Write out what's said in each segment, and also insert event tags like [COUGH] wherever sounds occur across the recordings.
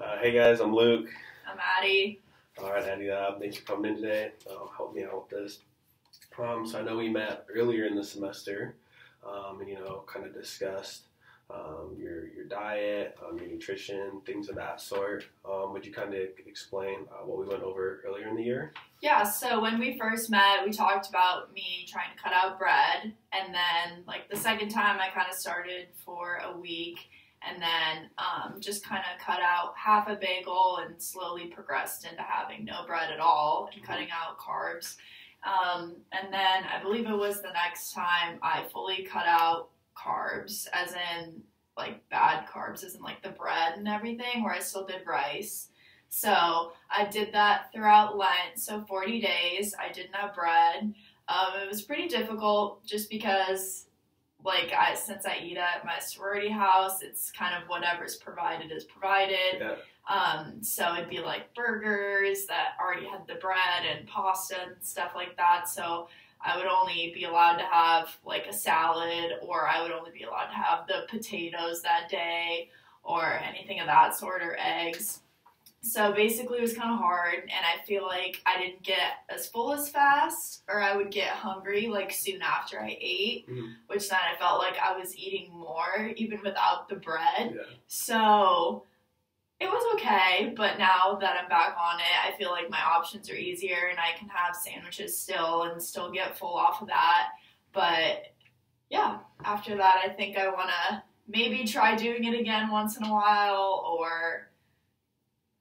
Uh, hey guys, I'm Luke. I'm Addie. All right, Addie, uh, thanks for coming in today. Uh, help me out with this. Um, so I know we met earlier in the semester, um, and you know, kind of discussed um, your your diet, um, your nutrition, things of that sort. Um, would you kind of explain uh, what we went over earlier in the year? Yeah, so when we first met, we talked about me trying to cut out bread, and then like the second time, I kind of started for a week, and then um, just kind of cut out half a bagel and slowly progressed into having no bread at all and cutting out carbs. Um, and then I believe it was the next time I fully cut out carbs, as in like bad carbs, as in like the bread and everything, where I still did rice. So I did that throughout Lent, so 40 days. I didn't have bread. Um, it was pretty difficult just because, like, I since I eat at my sorority house, it's kind of whatever's provided is provided. Yeah. Um, so it'd be like burgers that already had the bread and pasta and stuff like that. So I would only be allowed to have like a salad, or I would only be allowed to have the potatoes that day, or anything of that sort, or eggs. So basically, it was kind of hard, and I feel like I didn't get as full as fast, or I would get hungry like soon after I ate, Mhm. which then I felt like I was eating more even without the bread. Yeah. So it was okay, but now that I'm back on it, I feel like my options are easier and I can have sandwiches still and still get full off of that. But yeah, after that, I think I want to maybe try doing it again once in a while or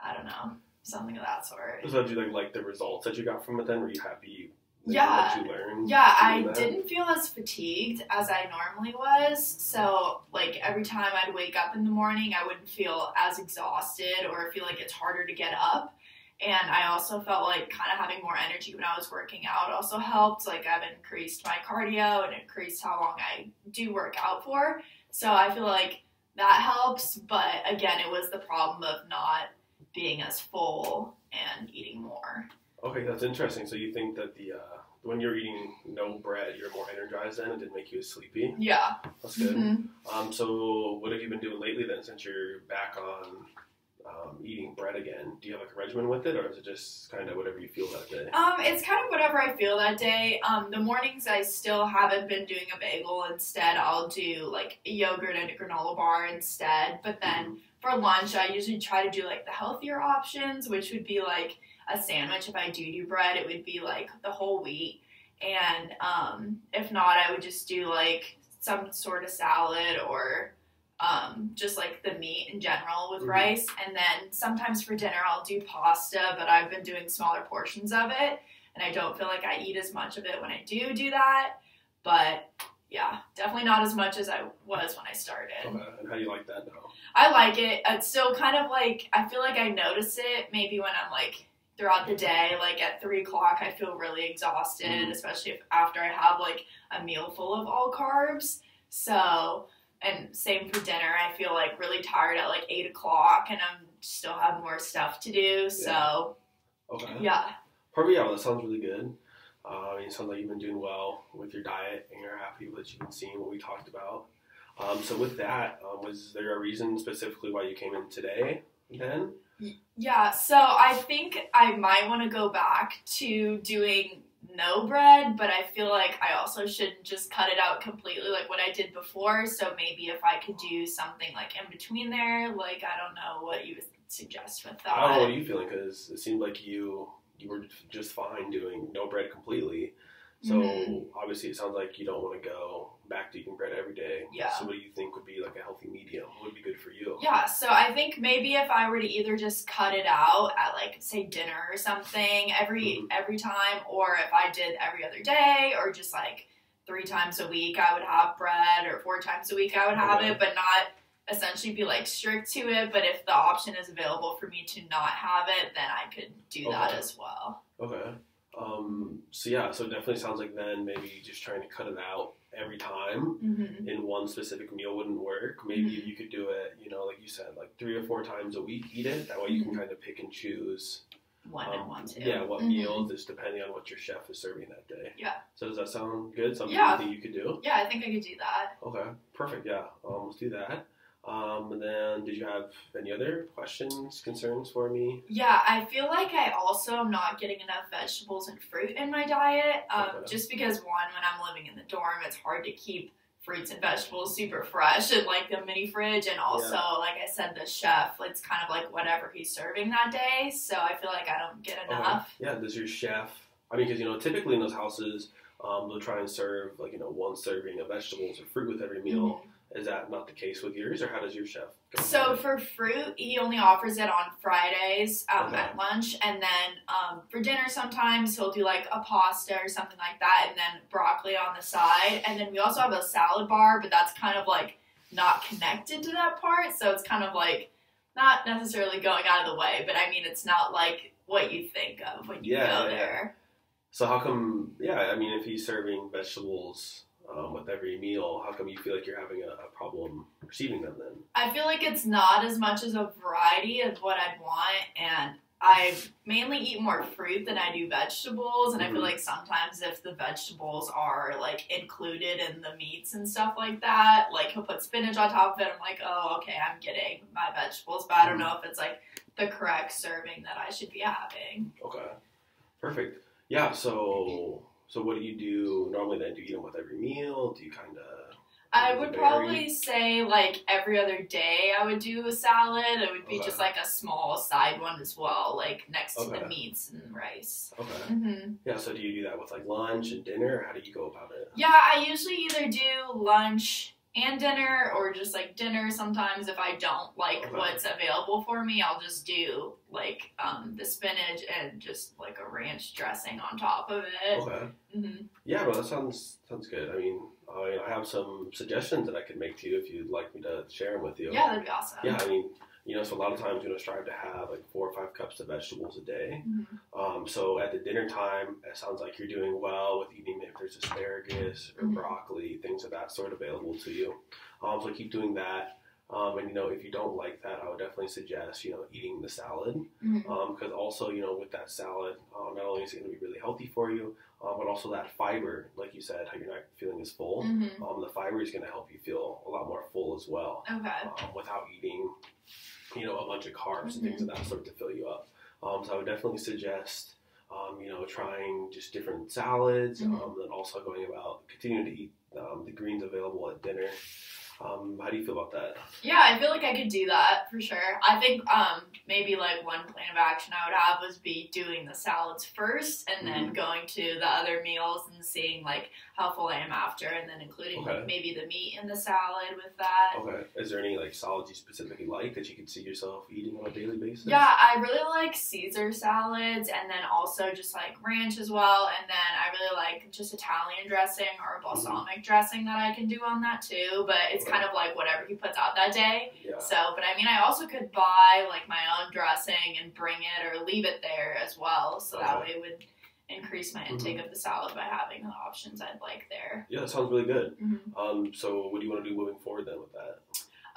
I don't know, something of that sort. So did you like like the results that you got from it? Then were you happy? with Yeah. What you learned? Yeah, I that? didn't feel as fatigued as I normally was. So, like, every time I'd wake up in the morning, I wouldn't feel as exhausted or feel like it's harder to get up. And I also felt like kind of having more energy when I was working out also helped. Like, I've increased my cardio and increased how long I do work out for. So, I feel like that helps. But again, it was the problem of not being as full and eating more. Okay, that's interesting. So you think that the uh, when you're eating no bread, you're more energized then, and didn't make you sleepy? Yeah. That's good. Mhm. Um, so what have you been doing lately then, since you're back on um, eating bread again? Do you have like a regimen with it, or is it just kind of whatever you feel that day? Um, it's kind of whatever I feel that day. Um, the mornings I still haven't been doing a bagel. Instead, I'll do like a yogurt and a granola bar instead. But then for lunch, I usually try to do like the healthier options, which would be like a sandwich. If I do do bread, it would be like the whole wheat. And um, if not, I would just do like some sort of salad or um, just like the meat in general with Mhm. rice. And then sometimes for dinner, I'll do pasta, but I've been doing smaller portions of it. And I don't feel like I eat as much of it when I do do that. But yeah, definitely not as much as I was when I started. Okay, and how do you like that now? I like it. It's still kind of like I feel like I notice it maybe when I'm like throughout the day. Like at three o'clock, I feel really exhausted, Mhm. especially if after I have like a meal full of all carbs. So, and same for dinner. I feel like really tired at like eight o'clock, and I'm still have more stuff to do. So Okay. yeah, Perfect. Yeah, well, that sounds really good. Uh, I mean, it sounds like you've been doing well with your diet, and you're happy with what you've been seeing, what we talked about. Um, so with that, um, was there a reason specifically why you came in today? Then Yeah, so I think I might want to go back to doing no bread, but I feel like I also shouldn't just cut it out completely like what I did before. So maybe if I could do something like in between there, like I don't know what you would suggest with that. I don't know what are you feeling because it seemed like you you were just fine doing no bread completely. So Mhm. obviously, it sounds like you don't want to go back to eating bread every day. Yeah. So what do you think would be like a healthy medium? What would be good for you? Yeah, so I think maybe if I were to either just cut it out at like say dinner or something every Mhm. every time, or if I did every other day, or just like three times a week I would have bread, or four times a week I would have Okay. it, but not essentially be like strict to it. But if the option is available for me to not have it, then I could do that as well. Okay. Um, so yeah, so it definitely sounds like then maybe just trying to cut it out every time Mm-hmm. in one specific meal wouldn't work. Maybe Mhm. you could do it, you know, like you said, like three or four times a week. Eat it. That way you can kind of pick and choose. One um, and one too. Yeah, what Mhm. meals is depending on what your chef is serving that day. Yeah. So does that sound good? Something Yeah. you think you could do? Yeah, I think I could do that. Okay, perfect. Yeah, um, let's do that. Um, and then, did you have any other questions, concerns for me? Yeah, I feel like I also am not getting enough vegetables and fruit in my diet. Um, Okay. Just because one, when I'm living in the dorm, it's hard to keep fruits and vegetables super fresh in like the mini fridge, and also, like I said, the chef, it's kind of like whatever he's serving that day. So I feel like I don't get Okay. enough. Yeah, does your chef? I mean, because you know, typically in those houses, um, they'll try and serve like you know one serving of vegetables or fruit with every meal. Is that not the case with yours, or how does your chef? So for fruit, he only offers it on Fridays um, Okay. at lunch, and then um, for dinner sometimes he'll do like a pasta or something like that, and then broccoli on the side, and then we also have a salad bar, but that's kind of like not connected to that part, so it's kind of like not necessarily going out of the way, but I mean it's not like what you think of when you Yeah, go yeah, yeah. there. So how come? Yeah, I mean, if he's serving vegetables um, with every meal, how come you feel like you're having a, a problem receiving them then? I feel like it's not as much as a variety of what I'd want, and I mainly eat more fruit than I do vegetables. And I feel Mhm. like sometimes if the vegetables are like included in the meats and stuff like that, like he'll put spinach on top of it, I'm like, oh, okay, I'm getting my vegetables, but I don't know if it's like the correct serving that I should be having. Okay, perfect. Yeah. So so what do you do normally then? Do you eat them with every meal? Do you kind of? I would probably say like every other day I would do a salad. It would be Okay. just like a small side one as well, like next to the meats and rice. Okay. hmm Yeah. So do you do that with like lunch and dinner? How do you go about it? Yeah, I usually either do lunch and dinner or just like dinner sometimes if I don't like Okay. what's available for me, I'll just do like um, the spinach and just like a ranch dressing on top of it. Okay. hmm Yeah, well, that sounds sounds good. I mean, I, I have some suggestions that I could make to you if you'd like me to share them with you. Yeah, that'd be awesome. Yeah, I mean, you know, so a lot of times, you know, strive to have like four or five cups of vegetables a day. Mhm. Um, so at the dinner time, it sounds like you're doing well with eating if there's asparagus or Mhm. broccoli, things of that sort available to you. Um, so keep doing that. Um, and you know, if you don't like that, I would definitely suggest you know eating the salad because also you know with that salad, um, not only is it going to be really healthy for you, um, but also that fiber, like you said, how you're not feeling as full. Mhm. Um, the fiber is going to help you feel a lot more full as well Okay. um, without eating, you know, a bunch of carbs and things of that sort to fill you up. Um, so I would definitely suggest, um, you know, trying just different salads, Mhm. um, and also going about continuing to eat um, the greens available at dinner. Um, how do you feel about that? Yeah, I feel like I could do that for sure. I think um, maybe like one plan of action I would have was be doing the salads first and then Mhm. going to the other meals and seeing like full I am after and then including Okay. like maybe the meat in the salad with that. Okay. Is there any like salads you specifically like that you could see yourself eating on a daily basis? Yeah, I really like Caesar salads and then also just like ranch as well. And then I really like just Italian dressing or a balsamic dressing that I can do on that too. But it's Mm-hmm. Okay. kind of like whatever he puts out that day. Yeah. So, but I mean, I also could buy like my own dressing and bring it or leave it there as well. So that way it would increase my intake of the salad by having the options I'd like there. Yeah, that sounds really good. Mhm. Um, so what do you want to do moving forward then with that?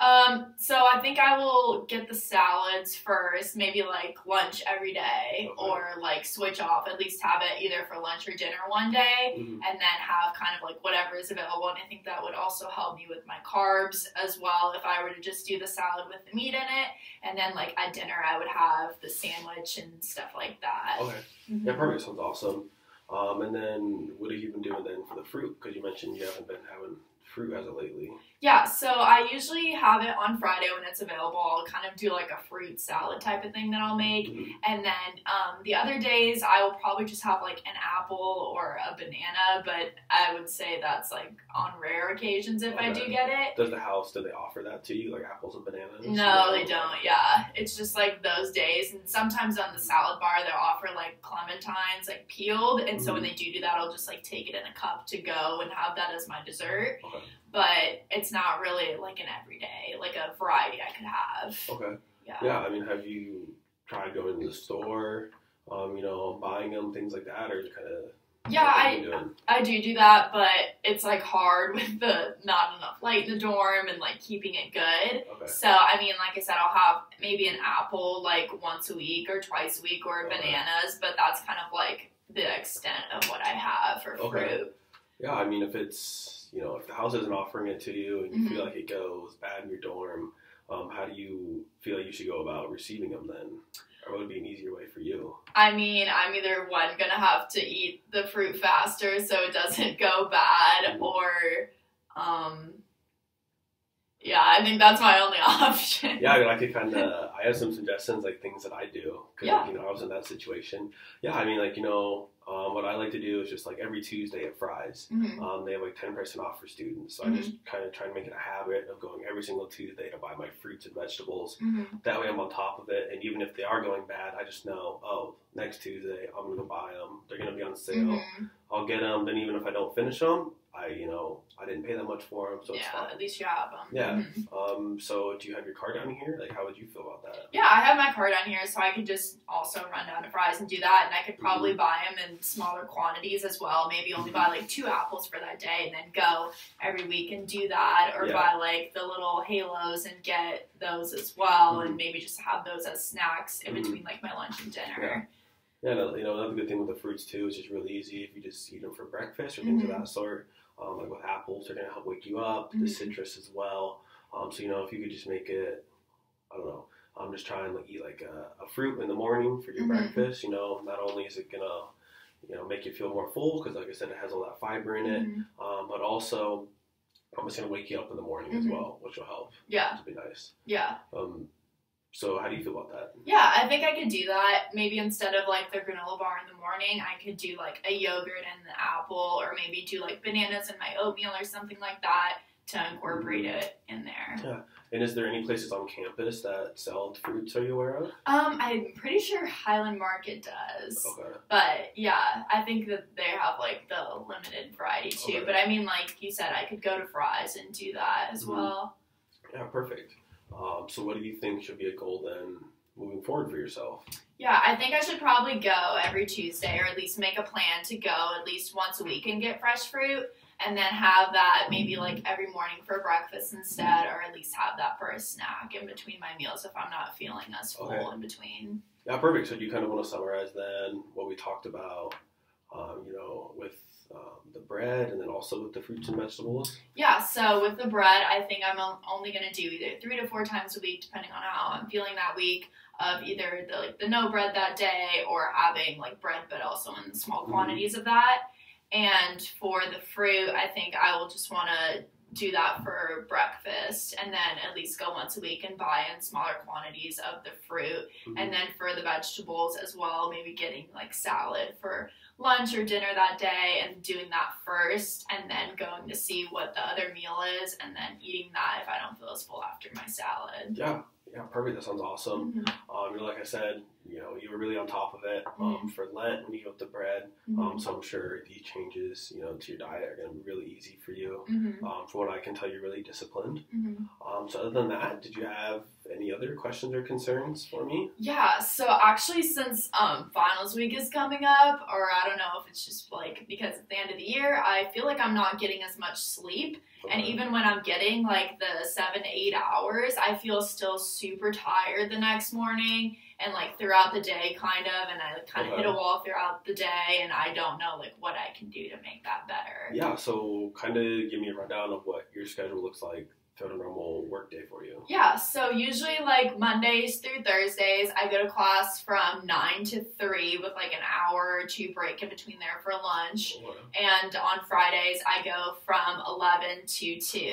Um, so I think I will get the salads first, maybe like lunch every day, Okay. or like switch off, at least have it either for lunch or dinner one day, Mhm. and then have kind of like whatever is available. And I think that would also help me with my carbs as well if I were to just do the salad with the meat in it, and then like at dinner I would have the sandwich and stuff like that. Okay. Mhm. Yeah, perfect. Sounds awesome. Um, and then what have you been doing then for the fruit? Because you mentioned you haven't been having fruit as of lately. Yeah, so I usually have it on Friday when it's available. I'll kind of do like a fruit salad type of thing that I'll make. Mhm. And then um, the other days, I will probably just have like an apple or a banana, but I would say that's like on rare occasions if I do get it. Does the house do they offer that to you, like apples and bananas? No, they don't. Yeah, it's just like those days, and sometimes on the salad bar they'll offer like clementines, like peeled, and so when they do do that, I'll just like take it in a cup to go and have that as my dessert. Okay. But it's not really like an everyday, like a variety I could have. Okay. Yeah. Yeah, I mean, have you tried going to the store, um, you know, buying them, things like that, or kind of? Yeah, I I do do that, but it's like hard [LAUGHS] with the not enough light in the dorm and like keeping it good. Okay. So I mean, like I said, I'll have maybe an apple like once a week or twice a week or Okay. bananas, but that's kind of like the extent of what I have for Okay. fruit. Yeah, I mean, if it's you know if the house isn't offering it to you and you Mhm. feel like it goes bad in your dorm, um, how do you feel like you should go about receiving them then? Or what would be an easier way for you? I mean, I'm either one gonna have to eat the fruit faster so it doesn't go bad, Mhm. or um, yeah, I think that's my only [LAUGHS] option. Yeah, I mean, I could kind of I have some suggestions like things that I do because Yeah. you know I was in that situation. Yeah, I mean, like you know, um, what I like to do is just like every Tuesday at Fry's. Mhm. Um, they have like ten percent off for students, so Mhm. I just kind of try to make it a habit of going every single Tuesday to buy my fruits and vegetables. Mhm. That way, I'm on top of it, and even if they are going bad, I just know, oh, next Tuesday I'm gonna go buy them. They're gonna be on sale. Mhm. I'll get them. Then even if I don't finish them, I you know I didn't pay that much for them, so it's yeah, fine. at least you have them. Yeah. [LAUGHS] Um, so do you have your car down here? Like, how would you feel about that? Yeah, I have my card on here, so I could just also run down to Fry's and do that, and I could probably Mm-hmm. buy them in smaller quantities as well. Maybe only buy like two apples for that day, and then go every week and do that, or Yeah. buy like the little halos and get those as well, Mhm. and maybe just have those as snacks in Mhm. between like my lunch and dinner. Yeah, no, you know, another good thing with the fruits too is just really easy if you just eat them for breakfast or things of that sort. Um, like with apples, they're gonna help wake you up. The Mhm. citrus as well. Um, so you know, if you could just make it, I don't know, I'm just trying to like, eat like a, a fruit in the morning for your Mhm. breakfast. You know, not only is it gonna, you know, make you feel more full because, like I said, it has all that fiber in it, Mhm. um, but also, I'm just gonna wake you up in the morning as Mhm. well, which will help. Yeah, Which would be nice. yeah. Um, so how do you feel about that? Yeah, I think I could do that. Maybe instead of like the granola bar in the morning, I could do like a yogurt and the apple, or maybe do like bananas in my oatmeal or something like that to incorporate Mm-hmm. it in there. Yeah. And is there any places on campus that sell fruits? Are you aware of? Um, I'm pretty sure Highland Market does. Okay. But yeah, I think that they have like the limited variety too. Okay. But I mean, like you said, I could go to Fry's and do that as Mhm. well. Yeah, perfect. Um, so, what do you think should be a goal then moving forward for yourself? Yeah, I think I should probably go every Tuesday or at least make a plan to go at least once a week and get fresh fruit and then have that maybe like every morning for breakfast instead or at least have that for a snack in between my meals if I'm not feeling as full Okay. in between. Yeah, perfect. So, do you kind of want to summarize then what we talked about, um, you know, with um, the bread and then also with the fruits and vegetables? Yeah, so with the bread, I think I'm only going to do either three to four times a week depending on how I'm feeling that week of either the like the no bread that day or having like bread but also in small Mhm. quantities of that. And for the fruit, I think I will just want to do that for breakfast and then at least go once a week and buy in smaller quantities of the fruit. And then for the vegetables as well, maybe getting like salad for lunch or dinner that day and doing that first and then going to see what the other meal is and then eating that if I don't feel as full after my salad. Yeah, yeah, perfect. That sounds awesome. Mhm. Um, like I said, you know, you were really on top of it um, for Lent when you got the bread. Um, so I'm sure these changes, you know, to your diet are going to be really easy for you. Mhm. Um, from what I can tell, you're really disciplined. Mhm. Um, so other than that, did you have any other questions or concerns for me? Yeah, so actually, since um, finals week is coming up, or I don't know if it's just like because it's the end of the year, I feel like I'm not getting as much sleep. And even when I'm getting like the seven eight hours, I feel still super tired the next morning and like throughout the day, kind of. And I kind of hit a wall throughout the day, and I don't know like what I can do to make that better. Yeah, so kind of give me a rundown of what your schedule looks like a normal work day for you. Yeah, so usually like Mondays through Thursdays, I go to class from 9 to 3 with like an hour or two break in between there for lunch. Oh, and on Fridays, I go from 11 to 2.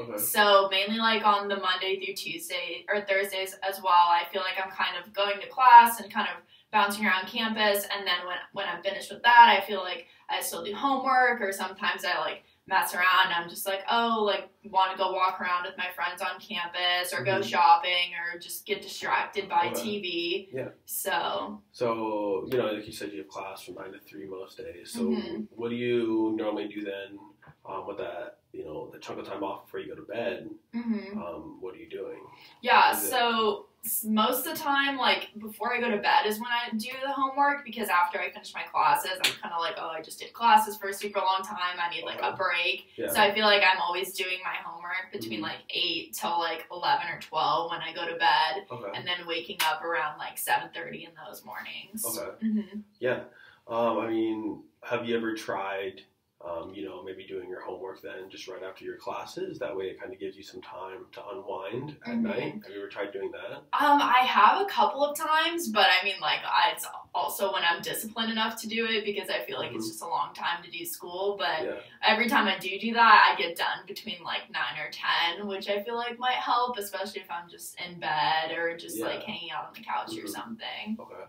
Okay. So mainly like on the Monday through Tuesday or Thursdays as well, I feel like I'm kind of going to class and kind of bouncing around campus. And then when, when I'm finished with that, I feel like I still do homework or sometimes I like mess around. I'm just like, oh, like want to go walk around with my friends on campus or go Mhm. shopping or just get distracted by Okay. TV. Yeah. So So, you know, like you said, you have class from 9 to 3 most days. So, Mhm. what do you normally do then um, with that, you know, the chunk of time off before you go to bed? mhm. Um, what are you doing? Yeah, Is so s- most of the time, like before I go to bed, is when I do the homework because after I finish my classes, I'm kind of like, oh, I just did classes for a super long time. I need like a break. Yeah. So I feel like I'm always doing my homework between Mhm. like 8 till like 11 or 12 when I go to bed, okay. and then waking up around like 7:30 in those mornings. Okay. hmm Yeah. Um, I mean, have you ever tried um, you know, maybe doing your homework then just right after your classes. That way, it kind of gives you some time to unwind at Mhm. night. Have you ever tried doing that? Um, I have a couple of times, but I mean, like, I, it's also when I'm disciplined enough to do it because I feel like it's Mhm. just a long time to do school. But Yeah. every time I do do that, I get done between like nine or ten, which I feel like might help, especially if I'm just in bed or just Yeah. like hanging out on the couch or Mhm. something. Okay.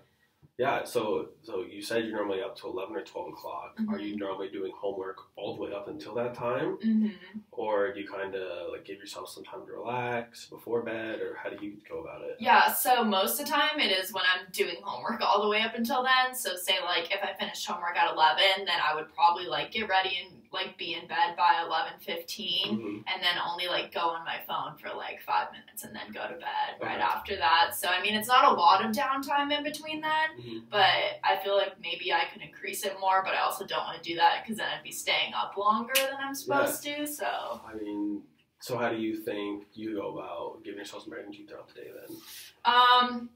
Yeah. So, so you said you're normally up to eleven or twelve o'clock. Are Mhm. you normally doing homework all the way up until that time, hmm or do you kind of like give yourself some time to relax before bed, or how do you go about it? Yeah, so most of the time it is when I'm doing homework all the way up until then. So say like if I finished homework at eleven, then I would probably like get ready and like be in bed by eleven fifteen. Mhm. and then only like go on my phone for like five minutes and then go to bed right after that. So I mean, it's not a lot of downtime in between then, Mhm. but I feel like maybe I could increase it more. But I also don't want to do that because then I'd be staying up longer than I'm supposed to. So I mean, so how do you think you go about giving yourself some energy throughout the day then? um.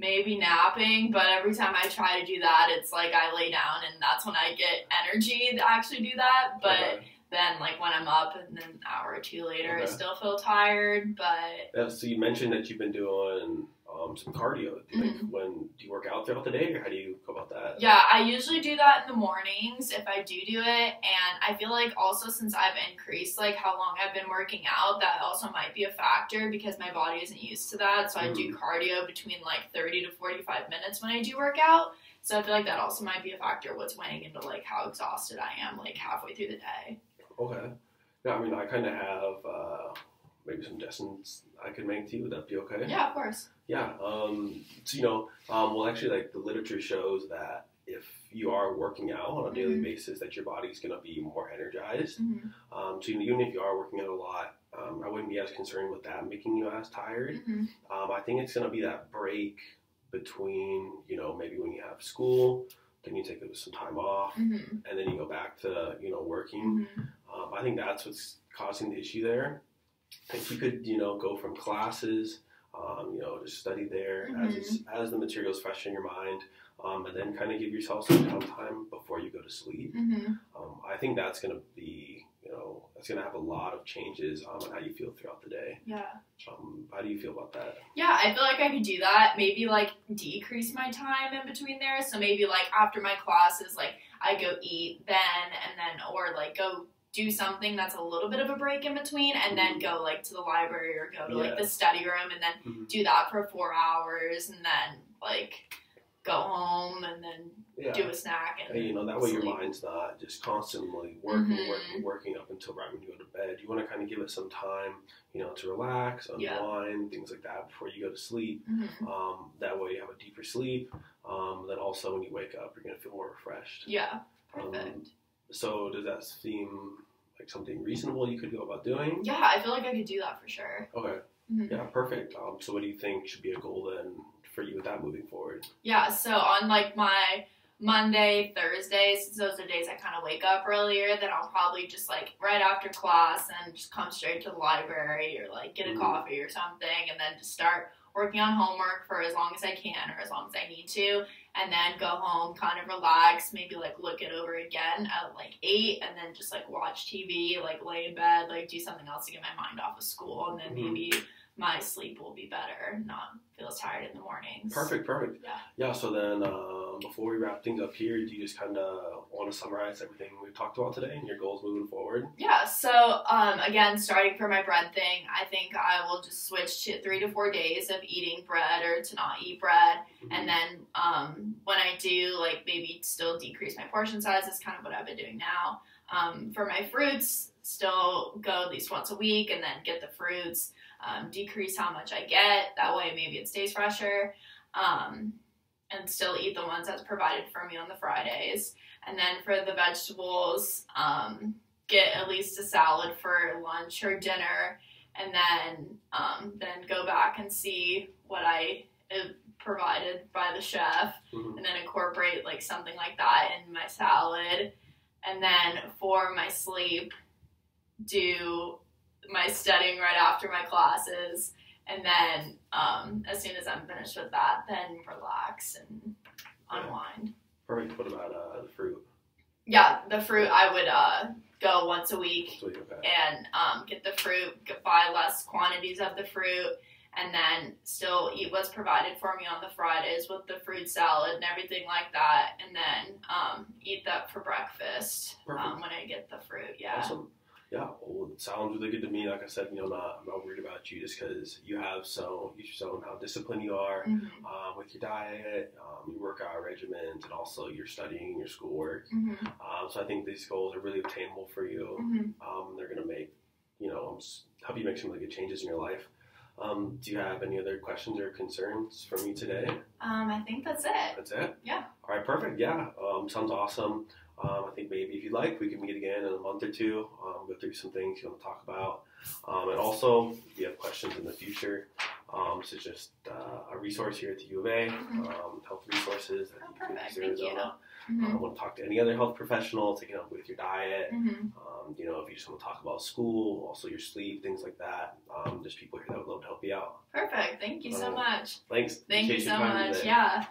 Maybe napping, but every time I try to do that, it's like I lay down and that's when I get energy to actually do that. But Okay. then, like when I'm up and then an hour or two later, I still feel tired. But so you mentioned that you've been doing um, some cardio. Like Mhm. when do you work out throughout the day, or how do you go about that? Yeah, I usually do that in the mornings if I do do it. And I feel like also since I've increased like how long I've been working out, that also might be a factor because my body isn't used to that. So I do cardio between like 30 to 45 minutes when I do work out. So I feel like that also might be a factor what's weighing into like how exhausted I am like halfway through the day. Okay. Yeah, I mean, I kind of have uh, maybe some suggestions I could make to you. Would that be okay? Yeah, of course. Yeah. Um, so, you know, um, well, actually, like the literature shows that if you are working out on a daily Mhm. basis, that your body's going to be more energized. Mhm. Um, so, even if you are working out a lot, um, I wouldn't be as concerned with that making you as tired. Mhm. Um, I think it's going to be that break between, you know, maybe when you have school, then you take some time off, Mhm. and then you go back to, you know, working. Mhm. Um, I think that's what's causing the issue there. If you could, you know, go from classes, um, you know, just study there as it's, as the material's fresh in your mind, um, and then kind of give yourself some downtime before you go to sleep. Mhm. Um, I think that's going to be, you know, that's going to have a lot of changes um, on how you feel throughout the day. Yeah. Um, how do you feel about that? Yeah, I feel like I could do that. Maybe like decrease my time in between there. So maybe like after my classes, like I go eat then and then, or like go do something that's a little bit of a break in between and then go like to the library or go to like Yeah. the study room and then Mhm. do that for four hours and then like go home and then Yeah. do a snack and And, you know, that way your mind's not just constantly working, Mhm. working, working up until right when you go to bed. You want to kind of give it some time, you know, to relax, Yeah. unwind, things like that before you go to sleep. Mhm. Um, that way you have a deeper sleep. Um, then also when you wake up, you're going to feel more refreshed. Yeah, Um, perfect. So does that seem like something reasonable you could go about doing? Yeah, I feel like I could do that for sure. Okay. Mhm. Yeah, perfect. Um, so what do you think should be a goal then for you with that moving forward? Yeah, so on like my Monday, Thursdays, since those are days I kind of wake up earlier, then I'll probably just like right after class and just come straight to the library or like get a Mhm. coffee or something and then just start working on homework for as long as I can or as long as I need to and then go home, kind of relax, maybe like look it over again at like 8 and then just like watch TV, like lay in bed, like do something else to get my mind off of school and then Mhm. maybe my sleep will be better, not feel as tired in the mornings. Perfect, perfect. Yeah. Yeah, so then um, before we wrap things up here, do you just kind of want to summarize everything we've talked about today and your goals moving forward? Yeah, so um, again, starting for my bread thing, I think I will just switch to three to four days of eating bread or to not eat bread. And then um, when I do, like maybe still decrease my portion size, is kind of what I've been doing now. Um, for my fruits, still go at least once a week and then get the fruits, um, decrease how much I get. That way, maybe it stays fresher. Um, and still eat the ones that's provided for me on the Fridays. And then for the vegetables, um, get at least a salad for lunch or dinner, and then um, then go back and see what I uh, provided by the chef, Mhm. and then incorporate like something like that in my salad. And then for my sleep, do my studying right after my classes, and then um, as soon as I'm finished with that, then relax and unwind. Perfect. What about uh, the fruit? Yeah, the fruit I would uh, go once a week okay. and um, get the fruit, buy less quantities of the fruit, and then still eat what's provided for me on the Fridays with the fruit salad and everything like that, and then um, eat that for breakfast um, when I get the fruit. Yeah. Awesome. Yeah, well, it sounds really good to me. Like I said, you know, not I'm not worried about you just because you have so you've shown how disciplined you are Mhm. uh, with your diet, um, your workout regimen, and also your studying, your schoolwork. Mhm. Um, so I think these goals are really obtainable for you. Mhm. Um, they're going to make, you know, help you make some really good changes in your life. Um, do you have any other questions or concerns for me today? Um, I think that's it. That's it. Yeah. All right. Perfect. Yeah. Um, sounds awesome. Um, I think maybe if you'd like, we can meet again in a month or two. Um, go through some things you want to talk about, um, and also if you have questions in the future. Um, this is just uh, a resource here at the U of A, Mhm. um, health resources. that Oh, you can use in you. Arizona. Mhm. Um, want to talk to any other health professional, taking up with your diet. Mhm. Um, you know, if you just want to talk about school, also your sleep, things like that. Um, there's people here that would love to help you out. Perfect. Thank you so Uh, much. Thanks. Thank you so much. Yeah.